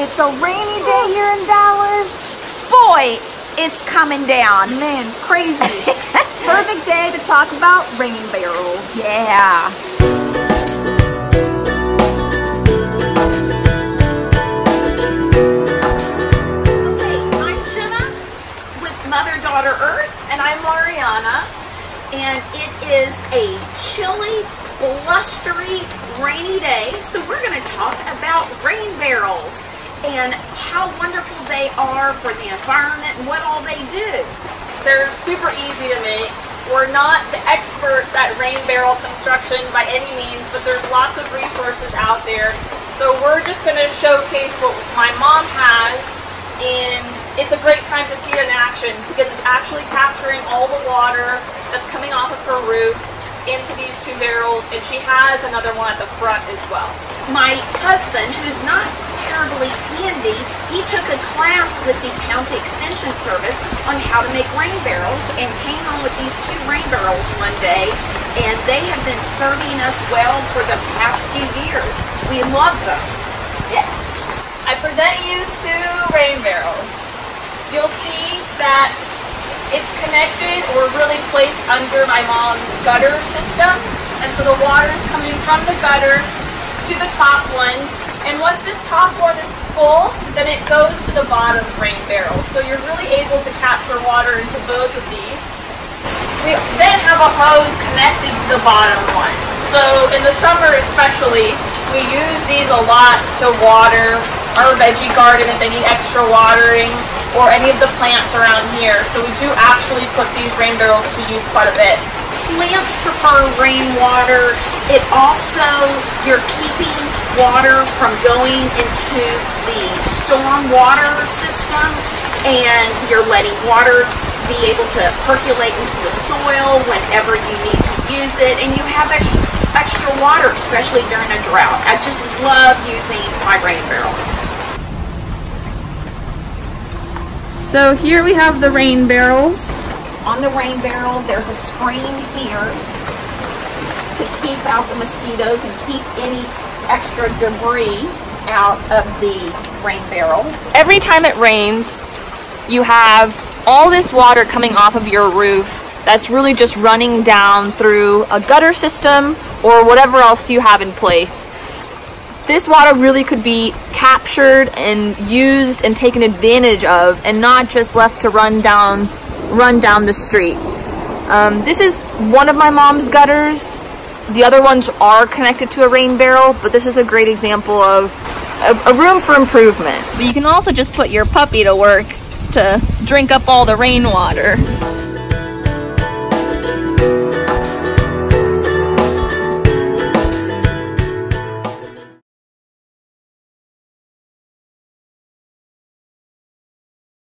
It's a rainy day here in Dallas. Boy, it's coming down. Man, crazy. Perfect day to talk about rain barrels. Yeah. Okay, I'm Jenna with Mother Daughter Earth, and I'm Mariana. And it is a chilly, blustery, rainy day, so we're going to talk about rain barrels and how wonderful they are for the environment and what all they do. They're super easy to make. We're not the experts at rain barrel construction by any means, but there's lots of resources out there. So we're just going to showcase what my mom has, and it's a great time to see it in action because it's actually capturing all the water that's coming off of her roof into these two barrels, and she has another one at the front as well. My husband, who's not terribly handy, he took a class with the County Extension Service on how to make rain barrels and came home with these two rain barrels one day, and they have been serving us well for the past few years. We love them. Yes. I present you two rain barrels. You'll see that it's connected or really placed under my mom's gutter system. And so the water is coming from the gutter to the top one. And once this top one is full, then it goes to the bottom rain barrel. So you're really able to capture water into both of these. We then have a hose connected to the bottom one. So in the summer especially, we use these a lot to water our veggie garden if they need extra watering or any of the plants around here. So we do actually put these rain barrels to use quite a bit. Plants prefer rainwater. It also, you're keeping water from going into the storm water system and you're letting water be able to percolate into the soil whenever you need to use it and you have extra, extra water, especially during a drought. I just love using my rain barrels. So here we have the rain barrels. On the rain barrel, there's a screen here to keep out the mosquitoes and keep any extra debris out of the rain barrels. Every time it rains, you have all this water coming off of your roof that's really just running down through a gutter system or whatever else you have in place. This water really could be captured and used and taken advantage of and not just left to run down run down the street. Um, this is one of my mom's gutters. The other ones are connected to a rain barrel, but this is a great example of a, a room for improvement. But you can also just put your puppy to work to drink up all the rainwater.